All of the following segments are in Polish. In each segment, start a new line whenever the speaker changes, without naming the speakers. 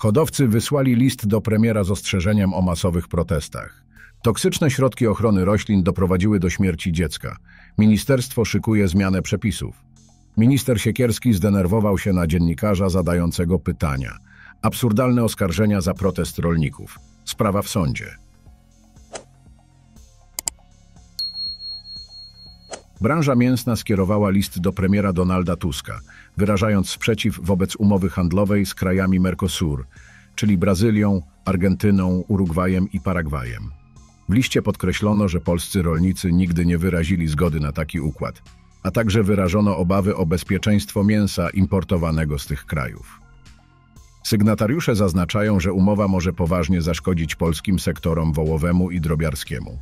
Hodowcy wysłali list do premiera z ostrzeżeniem o masowych protestach. Toksyczne środki ochrony roślin doprowadziły do śmierci dziecka. Ministerstwo szykuje zmianę przepisów. Minister Siekierski zdenerwował się na dziennikarza zadającego pytania. Absurdalne oskarżenia za protest rolników. Sprawa w sądzie. Branża mięsna skierowała list do premiera Donalda Tuska, wyrażając sprzeciw wobec umowy handlowej z krajami Mercosur, czyli Brazylią, Argentyną, Urugwajem i Paragwajem. W liście podkreślono, że polscy rolnicy nigdy nie wyrazili zgody na taki układ, a także wyrażono obawy o bezpieczeństwo mięsa importowanego z tych krajów. Sygnatariusze zaznaczają, że umowa może poważnie zaszkodzić polskim sektorom wołowemu i drobiarskiemu.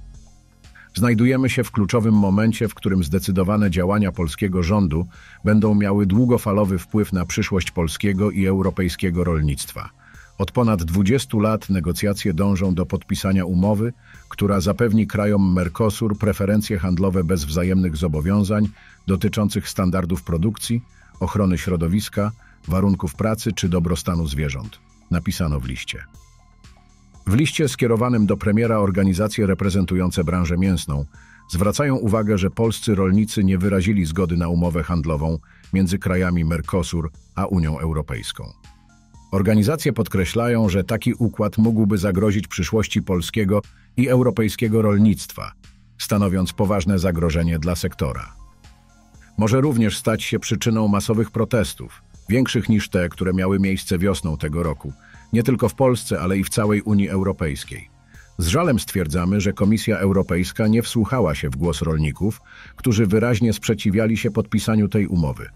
Znajdujemy się w kluczowym momencie, w którym zdecydowane działania polskiego rządu będą miały długofalowy wpływ na przyszłość polskiego i europejskiego rolnictwa. Od ponad 20 lat negocjacje dążą do podpisania umowy, która zapewni krajom Mercosur preferencje handlowe bez wzajemnych zobowiązań dotyczących standardów produkcji, ochrony środowiska, warunków pracy czy dobrostanu zwierząt. Napisano w liście. W liście skierowanym do premiera organizacje reprezentujące branżę mięsną zwracają uwagę, że polscy rolnicy nie wyrazili zgody na umowę handlową między krajami Mercosur a Unią Europejską. Organizacje podkreślają, że taki układ mógłby zagrozić przyszłości polskiego i europejskiego rolnictwa, stanowiąc poważne zagrożenie dla sektora. Może również stać się przyczyną masowych protestów, większych niż te, które miały miejsce wiosną tego roku, nie tylko w Polsce, ale i w całej Unii Europejskiej. Z żalem stwierdzamy, że Komisja Europejska nie wsłuchała się w głos rolników, którzy wyraźnie sprzeciwiali się podpisaniu tej umowy.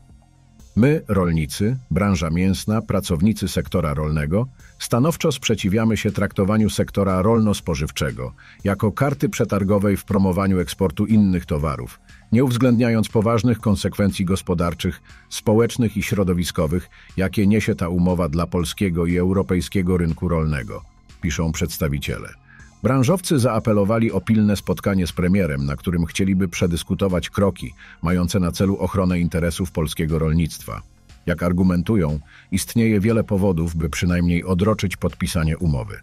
My, rolnicy, branża mięsna, pracownicy sektora rolnego, stanowczo sprzeciwiamy się traktowaniu sektora rolno-spożywczego jako karty przetargowej w promowaniu eksportu innych towarów, nie uwzględniając poważnych konsekwencji gospodarczych, społecznych i środowiskowych, jakie niesie ta umowa dla polskiego i europejskiego rynku rolnego, piszą przedstawiciele. Branżowcy zaapelowali o pilne spotkanie z premierem, na którym chcieliby przedyskutować kroki mające na celu ochronę interesów polskiego rolnictwa. Jak argumentują, istnieje wiele powodów, by przynajmniej odroczyć podpisanie umowy.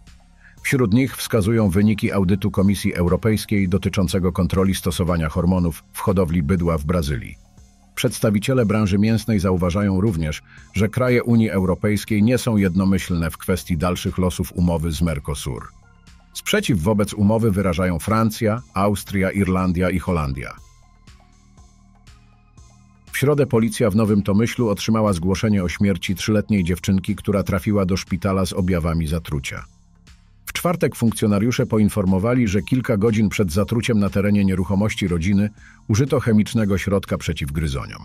Wśród nich wskazują wyniki audytu Komisji Europejskiej dotyczącego kontroli stosowania hormonów w hodowli bydła w Brazylii. Przedstawiciele branży mięsnej zauważają również, że kraje Unii Europejskiej nie są jednomyślne w kwestii dalszych losów umowy z Mercosur. Sprzeciw wobec umowy wyrażają Francja, Austria, Irlandia i Holandia. W środę policja w Nowym Tomyślu otrzymała zgłoszenie o śmierci trzyletniej dziewczynki, która trafiła do szpitala z objawami zatrucia. W czwartek funkcjonariusze poinformowali, że kilka godzin przed zatruciem na terenie nieruchomości rodziny użyto chemicznego środka przeciw gryzoniom.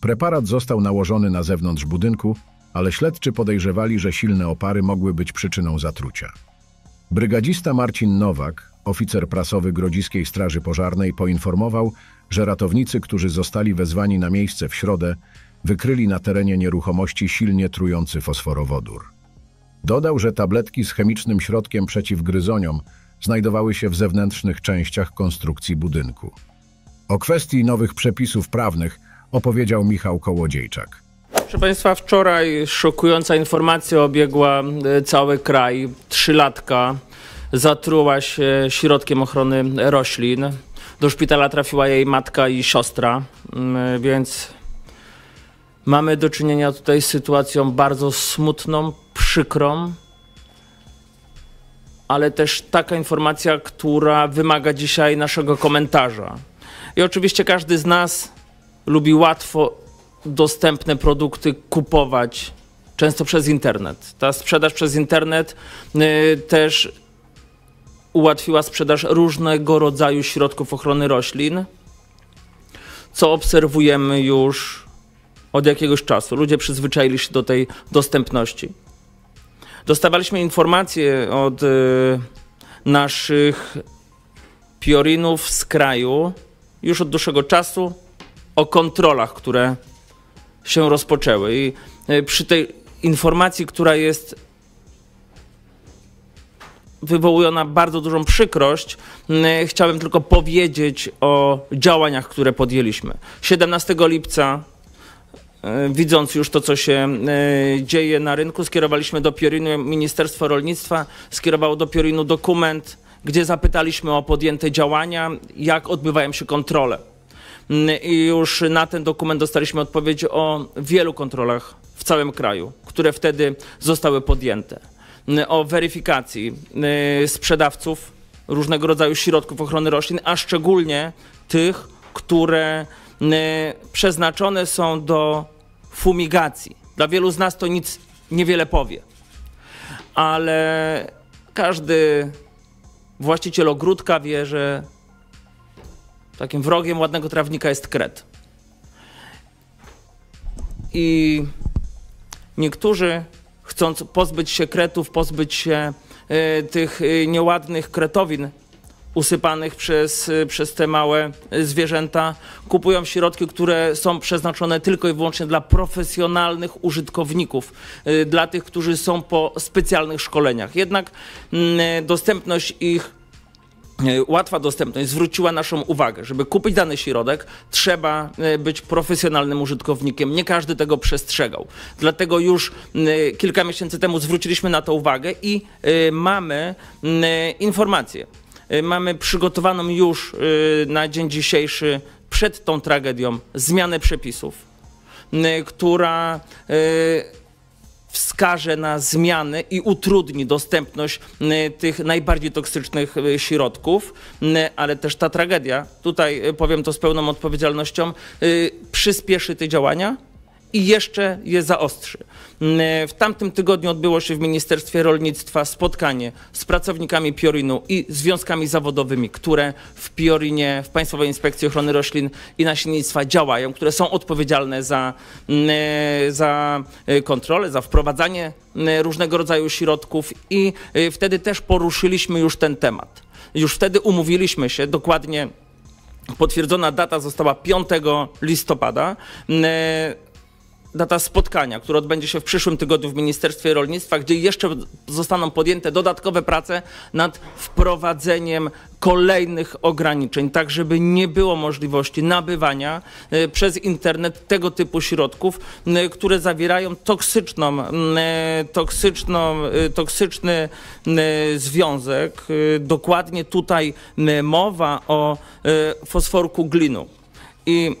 Preparat został nałożony na zewnątrz budynku, ale śledczy podejrzewali, że silne opary mogły być przyczyną zatrucia. Brygadzista Marcin Nowak, oficer prasowy Grodziskiej Straży Pożarnej, poinformował, że ratownicy, którzy zostali wezwani na miejsce w środę, wykryli na terenie nieruchomości silnie trujący fosforowodór. Dodał, że tabletki z chemicznym środkiem przeciw gryzoniom znajdowały się w zewnętrznych częściach konstrukcji budynku. O kwestii nowych przepisów prawnych opowiedział Michał Kołodziejczak.
Proszę Państwa, wczoraj szokująca informacja obiegła e, cały kraj. Trzylatka zatruła się środkiem ochrony roślin. Do szpitala trafiła jej matka i siostra, mm, więc mamy do czynienia tutaj z sytuacją bardzo smutną, przykrą, ale też taka informacja, która wymaga dzisiaj naszego komentarza. I oczywiście każdy z nas lubi łatwo dostępne produkty kupować często przez internet. Ta sprzedaż przez internet y, też ułatwiła sprzedaż różnego rodzaju środków ochrony roślin, co obserwujemy już od jakiegoś czasu. Ludzie przyzwyczaili się do tej dostępności. Dostawaliśmy informacje od y, naszych piorinów z kraju już od dłuższego czasu o kontrolach, które się rozpoczęły. I y, przy tej informacji, która jest wywołująca bardzo dużą przykrość, y, chciałem tylko powiedzieć o działaniach, które podjęliśmy. 17 lipca e, widząc już to, co się e, dzieje na rynku, skierowaliśmy do Piorinu, Ministerstwo Rolnictwa skierowało do Piorinu dokument, gdzie zapytaliśmy o podjęte działania, jak odbywają się kontrole. Mm, I już na ten dokument dostaliśmy odpowiedź o wielu kontrolach w całym kraju, które wtedy zostały podjęte. Mm, O weryfikacji y, sprzedawców różnego rodzaju środków ochrony roślin, a szczególnie tych, które y, przeznaczone są do fumigacji. Dla wielu z nas to nic niewiele powie, ale każdy właściciel ogródka wie, że takim wrogiem ładnego trawnika jest kret. I niektórzy, chcąc pozbyć się kretów, pozbyć się e, tych e, nieładnych kretowin usypanych przez, e, przez te małe zwierzęta, kupują środki, które są przeznaczone tylko i wyłącznie dla profesjonalnych użytkowników, dla tych, którzy są po specjalnych szkoleniach. Jednak mm, dostępność ich łatwa dostępność zwróciła naszą uwagę. Żeby kupić dany środek, trzeba e, być profesjonalnym użytkownikiem. Nie każdy tego przestrzegał. Dlatego już e, kilka miesięcy temu zwróciliśmy na to uwagę i e, mamy e, informację. E, Mamy przygotowaną już e, na dzień dzisiejszy, przed tą tragedią, zmianę przepisów, która e, wskaże na zmiany i utrudni dostępność y, tych najbardziej toksycznych y, środków, y, ale też ta tragedia, tutaj powiem to z pełną odpowiedzialnością, przyspieszy te działania i jeszcze je zaostrzy. Y, W tamtym tygodniu odbyło się w Ministerstwie Rolnictwa spotkanie z pracownikami Piorinu i związkami zawodowymi, które w Piorinie, w Państwowej Inspekcji Ochrony Roślin i Nasiennictwa działają, które są odpowiedzialne za, y, za y, kontrolę, za wprowadzanie y, różnego rodzaju środków i wtedy też poruszyliśmy już ten temat. Już wtedy umówiliśmy się dokładnie Potwierdzona data została 5 listopada. Data spotkania, które odbędzie się w przyszłym tygodniu w Ministerstwie Rolnictwa, gdzie jeszcze zostaną podjęte dodatkowe prace nad wprowadzeniem kolejnych ograniczeń, tak żeby nie było możliwości nabywania y, przez internet tego typu środków, y, które zawierają toksyczną, y, toksyczną, toksyczny związek. Dokładnie tutaj mowa o fosforku glinu. I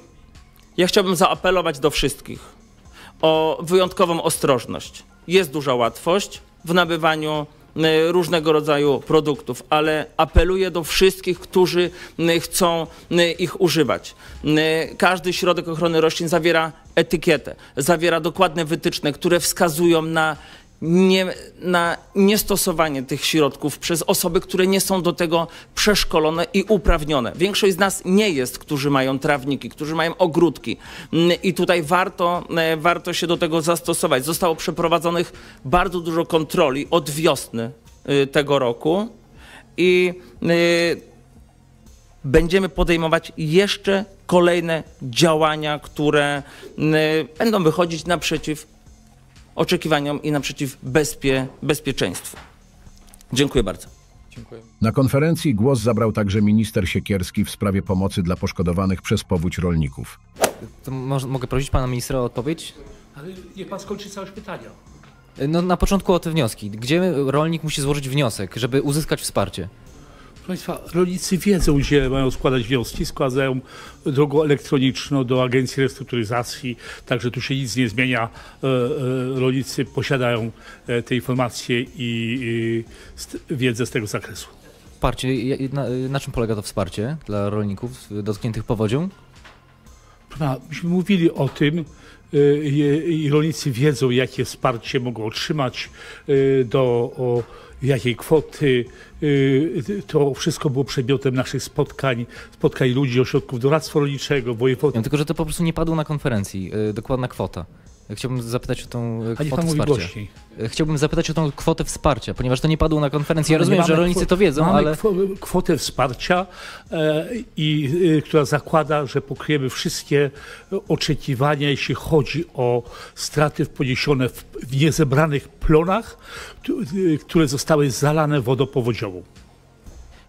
ja chciałbym zaapelować do wszystkich o wyjątkową ostrożność. Jest duża łatwość w nabywaniu y, różnego rodzaju produktów, ale apeluję do wszystkich, którzy y, chcą y, ich używać. Każdy środek ochrony roślin zawiera etykietę, zawiera dokładne wytyczne, które wskazują na nie, na niestosowanie tych środków przez osoby, które nie są do tego przeszkolone i uprawnione. Większość z nas nie jest, którzy mają trawniki, którzy mają ogródki. Mm, I tutaj warto, e, warto się do tego zastosować. Zostało przeprowadzonych bardzo dużo kontroli od wiosny y, tego roku i y, będziemy podejmować jeszcze kolejne działania, które y, będą wychodzić naprzeciw oczekiwaniom i naprzeciw bezpie, bezpieczeństwu. Dziękuję bardzo.
Na konferencji głos zabrał także minister Siekierski w sprawie pomocy dla poszkodowanych przez powódź rolników.
To mogę prosić pana ministra o odpowiedź?
Ale niech pan skończy całe pytania.
No, na początku o te wnioski. Gdzie rolnik musi złożyć wniosek, żeby uzyskać wsparcie?
Państwa, rolnicy wiedzą, gdzie mają składać wnioski, składają drogą elektroniczną do Agencji Restrukturyzacji, także tu się nic nie zmienia. E, e, Rolnicy posiadają e, te informacje i wiedzę z tego zakresu.
Wsparcie, na, na czym polega to wsparcie dla rolników dotkniętych powodzią?
Myśmy mówili o tym y, i rolnicy wiedzą, jakie wsparcie mogą otrzymać, y, do o jakiej kwoty. Y, To wszystko było przedmiotem naszych spotkań, spotkań ludzi, ośrodków doradztwa rolniczego, wojewodów.
Wiem, tylko, że to po prostu nie padło na konferencji, dokładna kwota. Chciałbym zapytać o tą
A niech
kwotę wsparcia.
głośniej.
Y, Chciałbym zapytać o tą kwotę wsparcia, ponieważ to nie padło na konferencji. Ja rozumiem, że rolnicy
kwo-
to wiedzą,
mamy
ale
kwo- kwotę wsparcia, e, i, e, która zakłada, że pokryjemy wszystkie oczekiwania, jeśli chodzi o straty poniesione w, w niezebranych plonach, e, które zostały zalane wodą powodziową.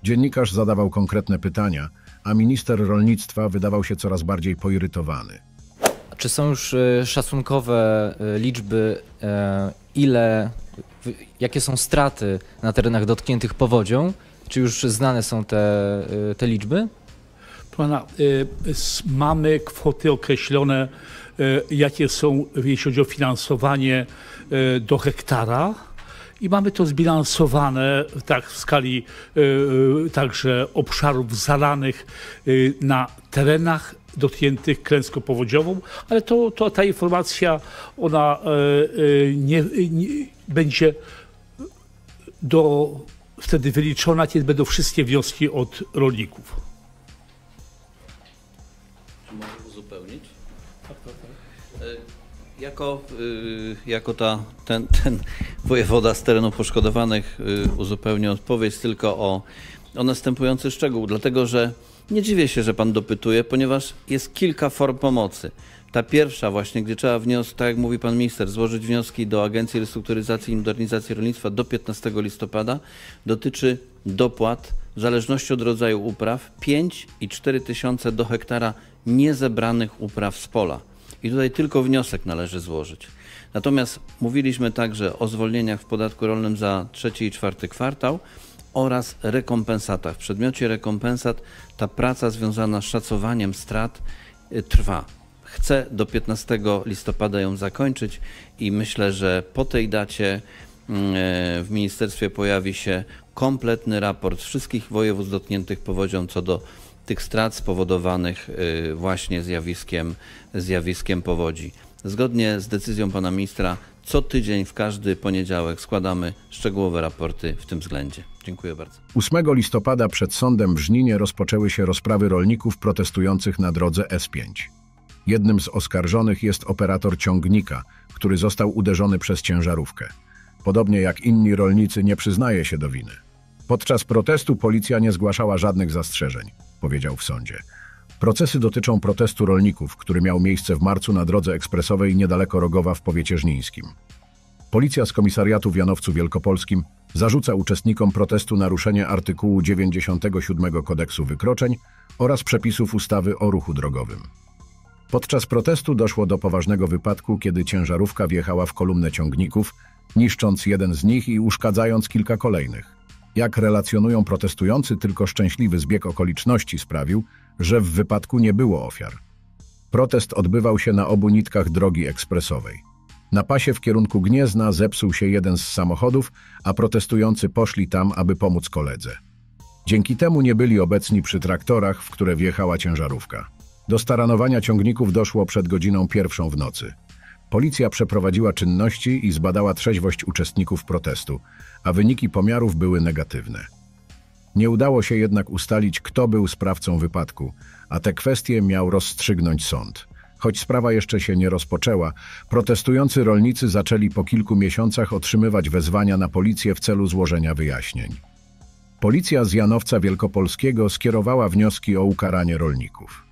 Dziennikarz zadawał konkretne pytania, a minister rolnictwa wydawał się coraz bardziej poirytowany.
Czy są już e, szacunkowe e, liczby, e, ile, jakie są straty na terenach dotkniętych powodzią? Czy już znane są te, te liczby?
Pana, mamy kwoty określone, jakie są, jeśli chodzi o finansowanie do hektara. I mamy to zbilansowane tak w skali y, y, także obszarów zalanych y, na terenach dotkniętych klęską powodziową, ale to, to ta informacja ona y, y, nie, nie będzie do, wtedy wyliczona, kiedy będą wszystkie wnioski od rolników.
Jako, y, jako ta, ten, ten wojewoda z terenów poszkodowanych y, uzupełnię odpowiedź tylko o, o następujący szczegół, dlatego że nie dziwię się, że pan dopytuje, ponieważ jest kilka form pomocy. Ta pierwsza właśnie, gdzie trzeba wniosek, tak jak mówi pan minister, złożyć wnioski do Agencji Restrukturyzacji i Modernizacji Rolnictwa do 15 listopada, dotyczy dopłat w zależności od rodzaju upraw 5 i 4 tysiące do hektara niezebranych upraw z pola. I tutaj tylko wniosek należy złożyć. Natomiast mówiliśmy także o zwolnieniach w podatku rolnym za trzeci i czwarty kwartał oraz rekompensatach. W przedmiocie rekompensat ta praca związana z szacowaniem strat y, trwa. Chcę do 15 listopada ją zakończyć i myślę, że po tej dacie mm, e, w ministerstwie pojawi się kompletny raport wszystkich województw dotkniętych powodzią co do tych strat spowodowanych y, właśnie zjawiskiem, zjawiskiem powodzi. Zgodnie z decyzją pana ministra, co tydzień w każdy poniedziałek składamy szczegółowe raporty w tym względzie. Dziękuję bardzo.
8 listopada przed sądem w Żninie rozpoczęły się rozprawy rolników protestujących na drodze S5. Jednym z oskarżonych jest operator ciągnika, który został uderzony przez ciężarówkę. Podobnie jak inni rolnicy nie przyznaje się do winy. Podczas protestu policja nie zgłaszała żadnych zastrzeżeń, powiedział w sądzie. Procesy dotyczą protestu rolników, który miał miejsce w marcu na drodze ekspresowej niedaleko Rogowa w powiecie żnińskim. Policja z komisariatu w Janowcu Wielkopolskim zarzuca uczestnikom protestu naruszenie artykułu 97 kodeksu wykroczeń oraz przepisów ustawy o ruchu drogowym. Podczas protestu doszło do poważnego wypadku, kiedy ciężarówka wjechała w kolumnę ciągników, niszcząc jeden z nich i uszkadzając kilka kolejnych. Jak relacjonują protestujący, tylko szczęśliwy zbieg okoliczności sprawił, że w wypadku nie było ofiar. Protest odbywał się na obu nitkach drogi ekspresowej. Na pasie w kierunku Gniezna zepsuł się jeden z samochodów, a protestujący poszli tam, aby pomóc koledze. Dzięki temu nie byli obecni przy traktorach, w które wjechała ciężarówka. Do staranowania ciągników doszło przed godziną pierwszą w nocy. Policja przeprowadziła czynności i zbadała trzeźwość uczestników protestu, a wyniki pomiarów były negatywne. Nie udało się jednak ustalić, kto był sprawcą wypadku, a te kwestie miał rozstrzygnąć sąd. Choć sprawa jeszcze się nie rozpoczęła, protestujący rolnicy zaczęli po kilku miesiącach otrzymywać wezwania na policję w celu złożenia wyjaśnień. Policja z Janowca Wielkopolskiego skierowała wnioski o ukaranie rolników.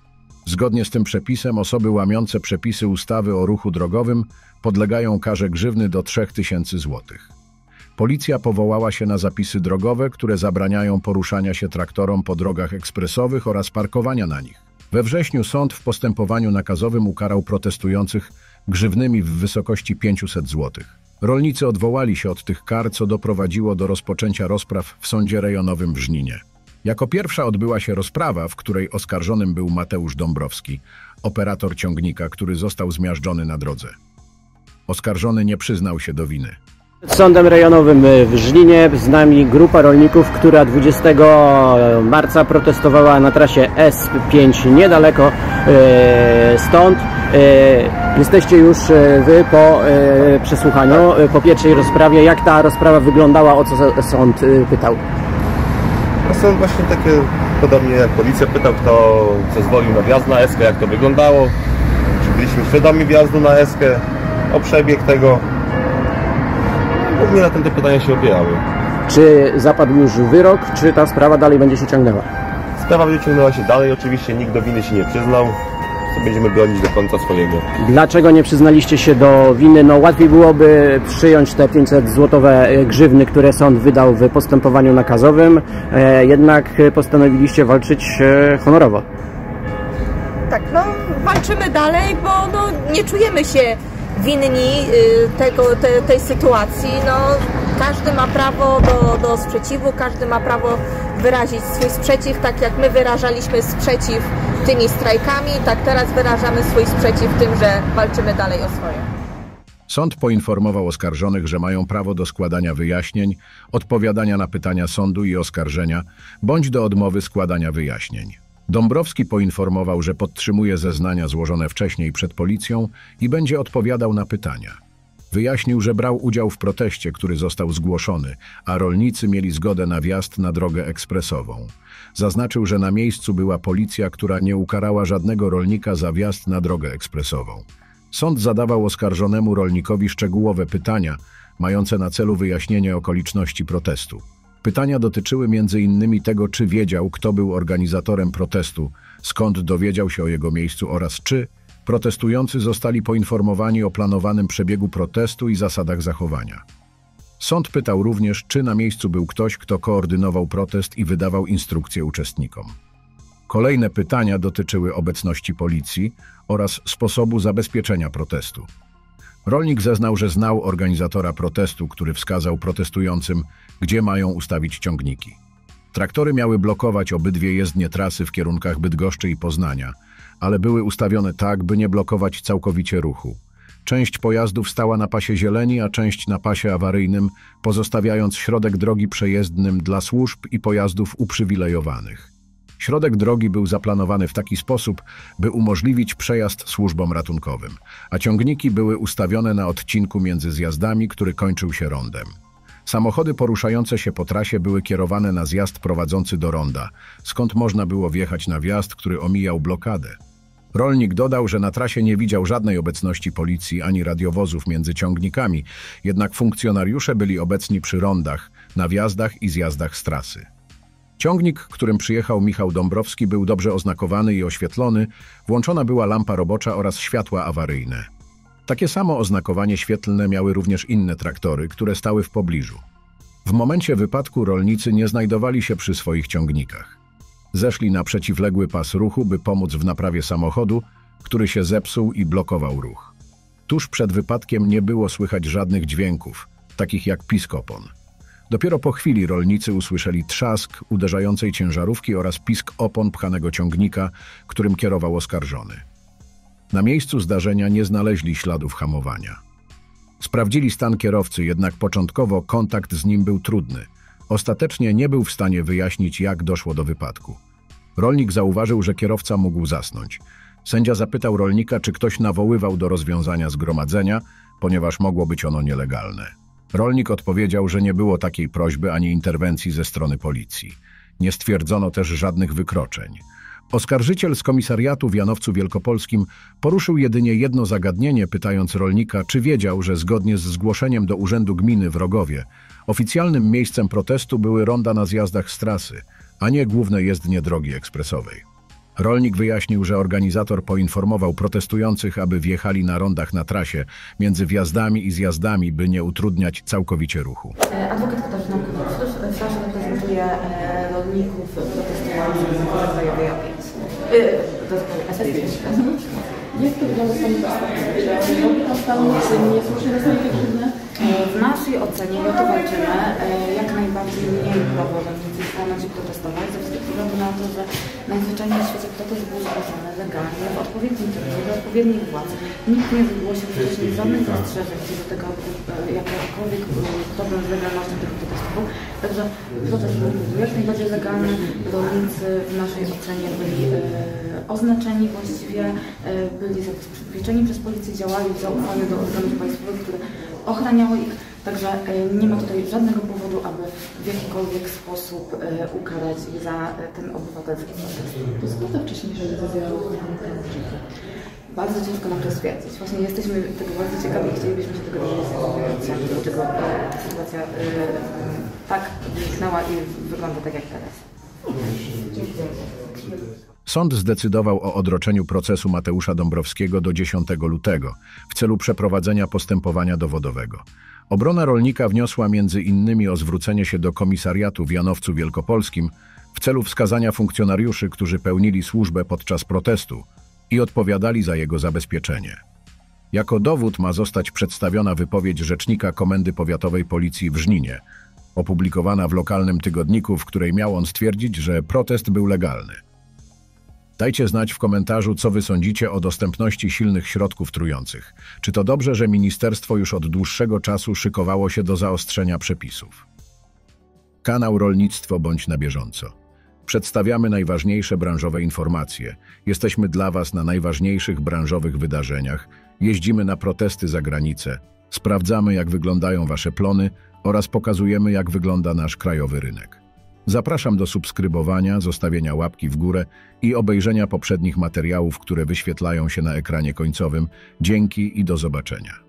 Zgodnie z tym przepisem osoby łamiące przepisy ustawy o ruchu drogowym podlegają karze grzywny do 3000 złotych. Policja powołała się na zapisy drogowe, które zabraniają poruszania się traktorom po drogach ekspresowych oraz parkowania na nich. We wrześniu sąd w postępowaniu nakazowym ukarał protestujących grzywnymi w wysokości 500 zł. Rolnicy odwołali się od tych kar, co doprowadziło do rozpoczęcia rozpraw w sądzie rejonowym w Żninie. Jako pierwsza odbyła się rozprawa, w której oskarżonym był Mateusz Dąbrowski, operator ciągnika, który został zmiażdżony na drodze. Oskarżony nie przyznał się do winy.
Przed Sądem Rejonowym w Żlinie z nami grupa rolników, która 20 marca protestowała na trasie S5 niedaleko e, stąd. E, Jesteście już e, wy po przesłuchaniu, e, po pierwszej rozprawie. Jak ta rozprawa wyglądała, o co sąd pytał?
Są właśnie takie, podobnie jak policja pytał, kto zezwolił na wjazd na Eskę, jak to wyglądało, czy byliśmy świadomi wjazdu na Eskę, o przebieg tego. No, Głównie na tym te pytania się opierały.
Czy zapadł już wyrok, czy ta sprawa dalej będzie się ciągnęła?
Sprawa będzie ciągnęła się dalej, oczywiście nikt do winy się nie przyznał, co będziemy bronić do końca swojego.
Dlaczego nie przyznaliście się do winy? No łatwiej byłoby przyjąć te 500 złotowe e, grzywny, które sąd wydał w postępowaniu nakazowym, e, jednak postanowiliście walczyć e, honorowo.
tak, no walczymy dalej, bo no, nie czujemy się winni y, tego, te, tej sytuacji. No, każdy ma prawo do, do sprzeciwu, każdy ma prawo wyrazić swój sprzeciw, tak jak my wyrażaliśmy sprzeciw tymi strajkami, tak teraz wyrażamy swój sprzeciw tym, że walczymy dalej o swoje.
Sąd poinformował oskarżonych, że mają prawo do składania wyjaśnień, odpowiadania na pytania sądu i oskarżenia, bądź do odmowy składania wyjaśnień. Dąbrowski poinformował, że podtrzymuje zeznania złożone wcześniej przed policją i będzie odpowiadał na pytania. Wyjaśnił, że brał udział w proteście, który został zgłoszony, a rolnicy mieli zgodę na wjazd na drogę ekspresową. Zaznaczył, że na miejscu była policja, która nie ukarała żadnego rolnika za wjazd na drogę ekspresową. Sąd zadawał oskarżonemu rolnikowi szczegółowe pytania, mające na celu wyjaśnienie okoliczności protestu. Pytania dotyczyły m.in. tego, czy wiedział, kto był organizatorem protestu, skąd dowiedział się o jego miejscu oraz czy protestujący zostali poinformowani o planowanym przebiegu protestu i zasadach zachowania. Sąd pytał również, czy na miejscu był ktoś, kto koordynował protest i wydawał instrukcje uczestnikom. Kolejne pytania dotyczyły obecności policji oraz sposobu zabezpieczenia protestu. Rolnik zeznał, że znał organizatora protestu, który wskazał protestującym, gdzie mają ustawić ciągniki. Traktory miały blokować obydwie jezdnie trasy w kierunkach Bydgoszczy i Poznania, ale były ustawione tak, by nie blokować całkowicie ruchu. Część pojazdów stała na pasie zieleni, a część na pasie awaryjnym, pozostawiając środek drogi przejezdnym dla służb i pojazdów uprzywilejowanych. Środek drogi był zaplanowany w taki sposób, by umożliwić przejazd służbom ratunkowym, a ciągniki były ustawione na odcinku między zjazdami, który kończył się rondem. Samochody poruszające się po trasie były kierowane na zjazd prowadzący do ronda, skąd można było wjechać na wjazd, który omijał blokadę. Rolnik dodał, że na trasie nie widział żadnej obecności policji ani radiowozów między ciągnikami, jednak funkcjonariusze byli obecni przy rondach, na wjazdach i zjazdach z trasy. Ciągnik, którym przyjechał Michał Dąbrowski, był dobrze oznakowany i oświetlony, włączona była lampa robocza oraz światła awaryjne. Takie samo oznakowanie świetlne miały również inne traktory, które stały w pobliżu. W momencie wypadku rolnicy nie znajdowali się przy swoich ciągnikach. Zeszli na przeciwległy pas ruchu, by pomóc w naprawie samochodu, który się zepsuł i blokował ruch. Tuż przed wypadkiem nie było słychać żadnych dźwięków, takich jak pisk opon. Dopiero po chwili rolnicy usłyszeli trzask uderzającej ciężarówki oraz pisk opon pchanego ciągnika, którym kierował oskarżony. Na miejscu zdarzenia nie znaleźli śladów hamowania. Sprawdzili stan kierowcy, jednak początkowo kontakt z nim był trudny. Ostatecznie nie był w stanie wyjaśnić, jak doszło do wypadku. Rolnik zauważył, że kierowca mógł zasnąć. Sędzia zapytał rolnika, czy ktoś nawoływał do rozwiązania zgromadzenia, ponieważ mogło być ono nielegalne. Rolnik odpowiedział, że nie było takiej prośby ani interwencji ze strony policji. Nie stwierdzono też żadnych wykroczeń. Oskarżyciel z komisariatu w Janowcu Wielkopolskim poruszył jedynie jedno zagadnienie, pytając rolnika, czy wiedział, że zgodnie z zgłoszeniem do Urzędu Gminy w Rogowie oficjalnym miejscem protestu były ronda na zjazdach z trasy, a nie główne jezdnie drogi ekspresowej. Rolnik wyjaśnił, że organizator poinformował protestujących, aby wjechali na rondach na trasie między wjazdami i zjazdami, by nie utrudniać całkowicie ruchu.
E, Adwokat Katarzyna Kowalczyk, reprezentuje e, rolników protestujących w Krajowej A5.
Nie?
W naszej ocenie my to walczymy e, jak najbardziej mniej prawo rolnicy w momencie protestować, ze względu na to, że najzwyczajniej w świecie protest był zgłoszony legalnie, w odpowiednim terminie, do odpowiednich władz. Nikt nie zgłosił wcześniej żadnych zastrzeżeń do tego, e, jakakolwiek e, problem z legalnością tego protestu. Także protest był jak najbardziej legalny. Rolnicy w naszej ocenie byli e, oznaczeni właściwie, e, byli zabezpieczeni przez policję, działali w zaufaniu do organów państwowych, które ochraniały ich, także e, nie ma tutaj żadnego powodu, aby w jakikolwiek sposób e, ukarać za e, ten obywatelski protest.
To skąd ta wcześniejsza decyzja
Bardzo ciężko nam to stwierdzić. Właśnie jesteśmy tego bardzo ciekawi i chcielibyśmy się tego dowiedzieć, dlaczego ta sytuacja tak zniknęła i wygląda tak jak teraz.
Sąd zdecydował o odroczeniu procesu Mateusza Dąbrowskiego do 10 lutego w celu przeprowadzenia postępowania dowodowego. Obrona rolnika wniosła między innymi o zwrócenie się do komisariatu w Janowcu Wielkopolskim w celu wskazania funkcjonariuszy, którzy pełnili służbę podczas protestu, i odpowiadali za jego zabezpieczenie. Jako dowód ma zostać przedstawiona wypowiedź rzecznika Komendy Powiatowej Policji w Żninie, opublikowana w lokalnym tygodniku, w której miał on stwierdzić, że protest był legalny. Dajcie znać w komentarzu, co wy sądzicie o dostępności silnych środków trujących. Czy to dobrze, że ministerstwo już od dłuższego czasu szykowało się do zaostrzenia przepisów? Kanał Rolnictwo bądź na bieżąco. Przedstawiamy najważniejsze branżowe informacje. Jesteśmy dla Was na najważniejszych branżowych wydarzeniach. Jeździmy na protesty za granicę. Sprawdzamy, jak wyglądają Wasze plony oraz pokazujemy, jak wygląda nasz krajowy rynek. Zapraszam do subskrybowania, zostawienia łapki w górę i obejrzenia poprzednich materiałów, które wyświetlają się na ekranie końcowym. Dzięki i do zobaczenia.